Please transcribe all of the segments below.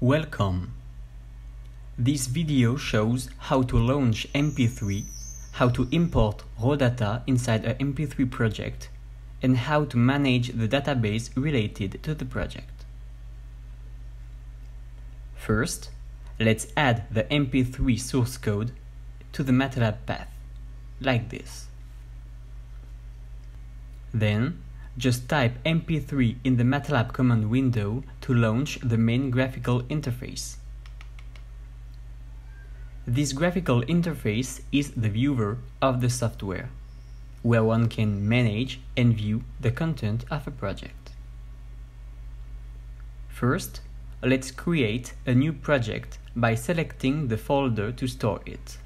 Welcome! This video shows how to launch MP3, how to import raw data inside a MP3 project, and how to manage the database related to the project. First, let's add the MP3 source code to the MATLAB path, like this. Then, just type mp3 in the MATLAB command window to launch the main graphical interface. This graphical interface is the viewer of the software, where one can manage and view the content of a project. First, let's create a new project by selecting the folder to store it.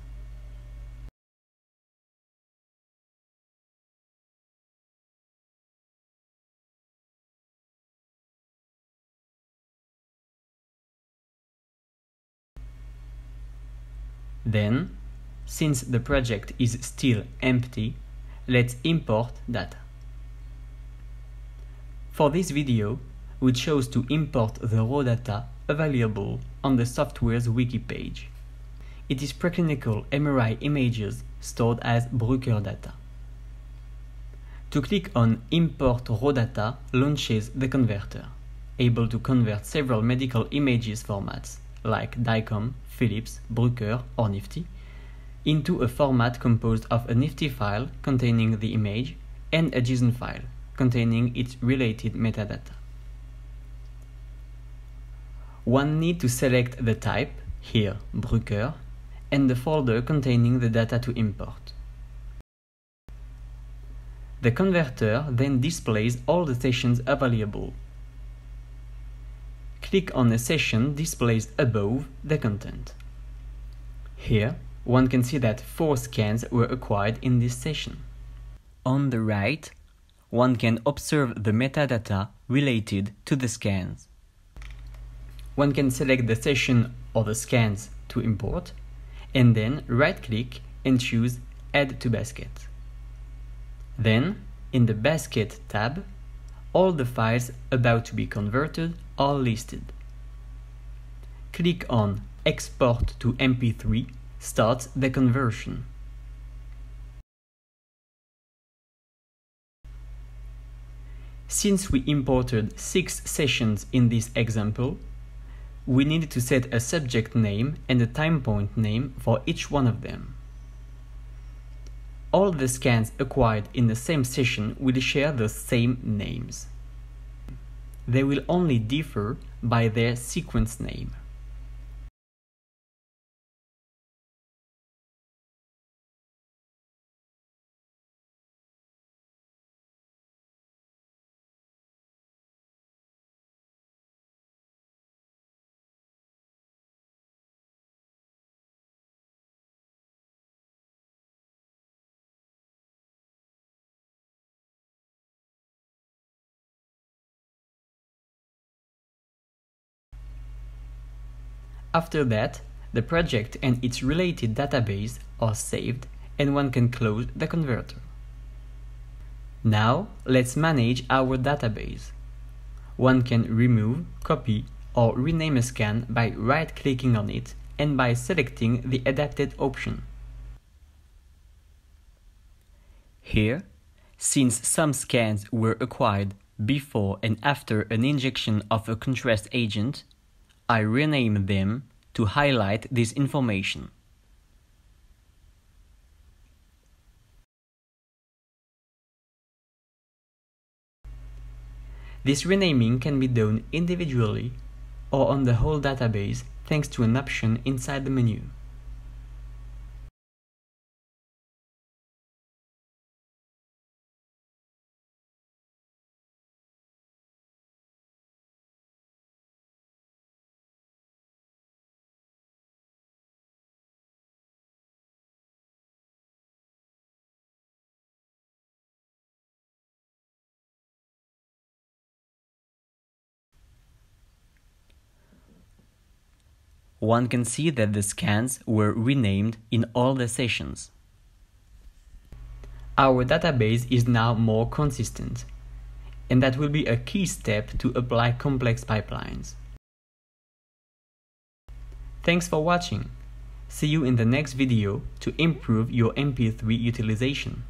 Then, since the project is still empty, let's import data. For this video, we chose to import the raw data available on the software's wiki page. It is preclinical MRI images stored as Bruker data. To click on Import Raw Data launches the converter, able to convert several medical images formats like DICOM, Philips, Bruker, or NIfTI, into a format composed of a NIfTI file containing the image and a JSON file containing its related metadata. One need to select the type, here Bruker, and the folder containing the data to import. The converter then displays all the sessions available click on a session displays above the content. Here, one can see that four scans were acquired in this session. On the right, one can observe the metadata related to the scans. One can select the session or the scans to import, and then right-click and choose Add to Basket. Then, in the Basket tab, all the files about to be converted are listed. Click on Export to MP3 starts the conversion. Since we imported 6 sessions in this example, we need to set a subject name and a time point name for each one of them. All the scans acquired in the same session will share the same names. They will only differ by their sequence name. After that, the project and its related database are saved and one can close the converter. Now, let's manage our database. One can remove, copy, or rename a scan by right-clicking on it and by selecting the adapted option. Here, since some scans were acquired before and after an injection of a contrast agent, I rename them to highlight this information. This renaming can be done individually or on the whole database thanks to an option inside the menu. One can see that the scans were renamed in all the sessions. Our database is now more consistent, and that will be a key step to apply complex pipelines. Thanks for watching. See you in the next video to improve your MP3 utilization.